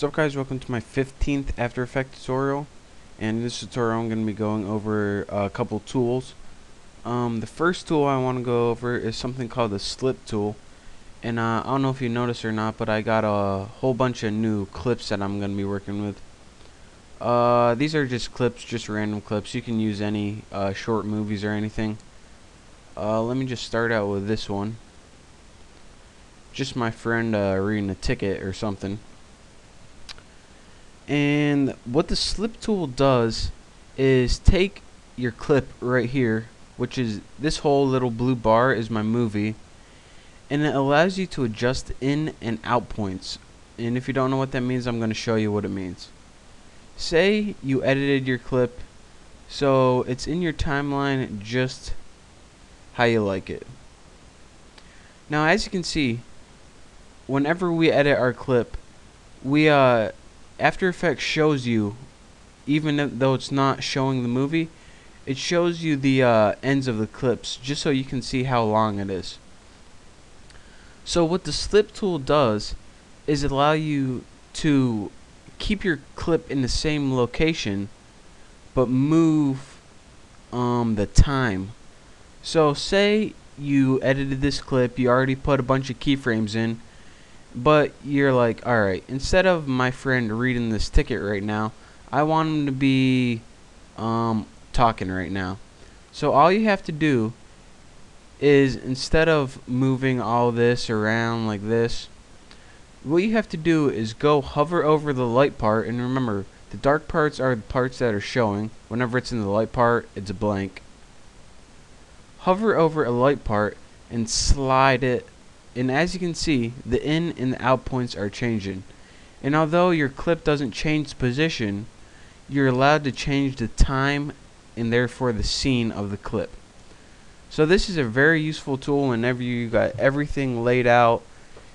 What's up guys, welcome to my 15th After Effects tutorial and in this tutorial I'm going to be going over a couple tools. Um, the first tool I want to go over is something called the slip tool and uh, I don't know if you noticed or not but I got a whole bunch of new clips that I'm going to be working with. Uh, these are just clips, just random clips. You can use any uh, short movies or anything. Uh, let me just start out with this one. Just my friend uh, reading a ticket or something and what the slip tool does is take your clip right here which is this whole little blue bar is my movie and it allows you to adjust in and out points. And if you don't know what that means I'm going to show you what it means. Say you edited your clip so it's in your timeline just how you like it. Now as you can see whenever we edit our clip we uh after Effects shows you, even though it's not showing the movie, it shows you the uh, ends of the clips just so you can see how long it is. So what the slip tool does is allow you to keep your clip in the same location but move um, the time. So say you edited this clip, you already put a bunch of keyframes in, but you're like, alright, instead of my friend reading this ticket right now, I want him to be um, talking right now. So all you have to do is instead of moving all this around like this, what you have to do is go hover over the light part, and remember, the dark parts are the parts that are showing. Whenever it's in the light part, it's a blank. Hover over a light part and slide it and as you can see the in and the out points are changing. And although your clip doesn't change position you're allowed to change the time and therefore the scene of the clip. So this is a very useful tool whenever you got everything laid out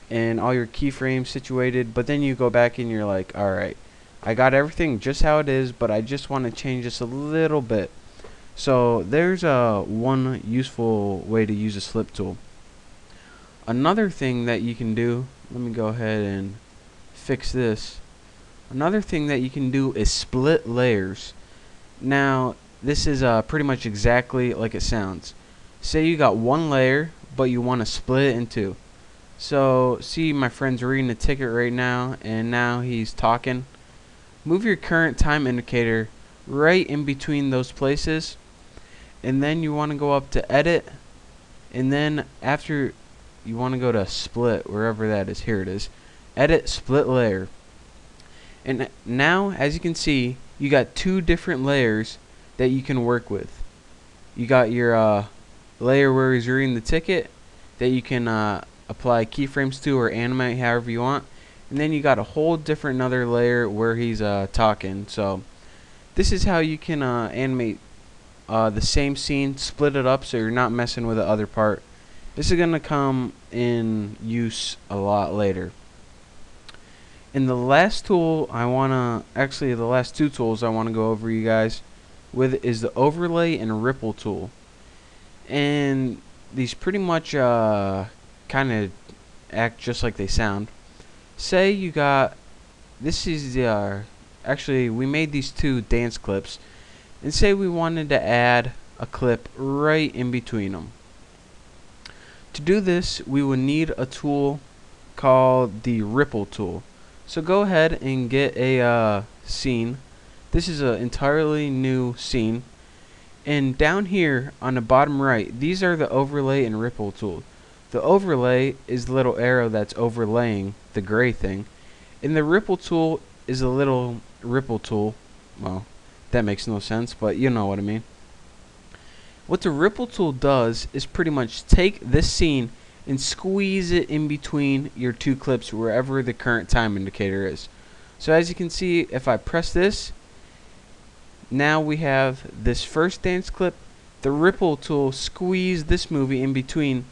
and all your keyframes situated but then you go back and you're like alright I got everything just how it is but I just want to change this a little bit. So there's a uh, one useful way to use a slip tool Another thing that you can do, let me go ahead and fix this. Another thing that you can do is split layers. Now, this is uh, pretty much exactly like it sounds. Say you got one layer, but you want to split it in two. So, see my friend's reading the ticket right now, and now he's talking. Move your current time indicator right in between those places, and then you want to go up to edit, and then after you want to go to split wherever that is here it is. Edit split layer. And now as you can see you got two different layers that you can work with. You got your uh, layer where he's reading the ticket that you can uh, apply keyframes to or animate however you want. And then you got a whole different another layer where he's uh, talking. So this is how you can uh, animate uh, the same scene split it up so you're not messing with the other part this is going to come in use a lot later. And the last tool I want to, actually the last two tools I want to go over you guys with is the overlay and ripple tool. And these pretty much uh, kind of act just like they sound. Say you got, this is the, uh, actually we made these two dance clips. And say we wanted to add a clip right in between them. To do this, we will need a tool called the ripple tool. So go ahead and get a uh, scene. This is an entirely new scene. And down here on the bottom right, these are the overlay and ripple tool. The overlay is the little arrow that's overlaying the gray thing. And the ripple tool is a little ripple tool. Well, that makes no sense, but you know what I mean. What the ripple tool does is pretty much take this scene and squeeze it in between your two clips wherever the current time indicator is. So as you can see, if I press this, now we have this first dance clip, the ripple tool squeeze this movie in between,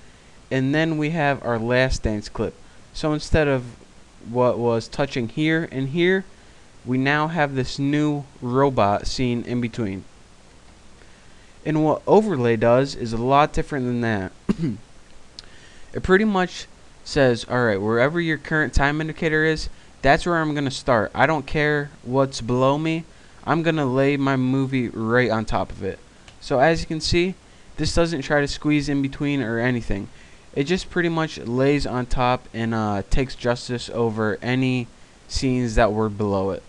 and then we have our last dance clip. So instead of what was touching here and here, we now have this new robot scene in between. And what overlay does is a lot different than that. it pretty much says, alright, wherever your current time indicator is, that's where I'm gonna start. I don't care what's below me. I'm gonna lay my movie right on top of it. So as you can see, this doesn't try to squeeze in between or anything. It just pretty much lays on top and uh, takes justice over any scenes that were below it.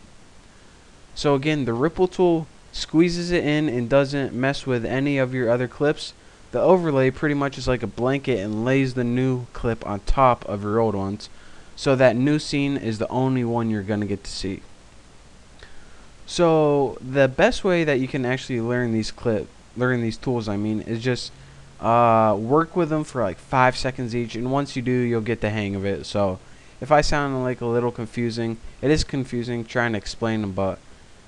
So again, the ripple tool squeezes it in and doesn't mess with any of your other clips. The overlay pretty much is like a blanket and lays the new clip on top of your old ones. So that new scene is the only one you're going to get to see. So the best way that you can actually learn these clip, learn these tools, I mean, is just uh, work with them for like five seconds each, and once you do, you'll get the hang of it. So if I sound like a little confusing, it is confusing trying to explain them, but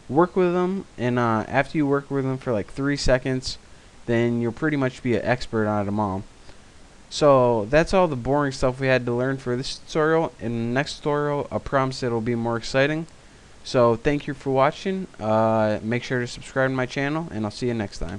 work with them, and uh, after you work with them for like three seconds, then you'll pretty much be an expert on them all. So that's all the boring stuff we had to learn for this tutorial. In the next tutorial, I promise it'll be more exciting. So thank you for watching. Uh, make sure to subscribe to my channel, and I'll see you next time.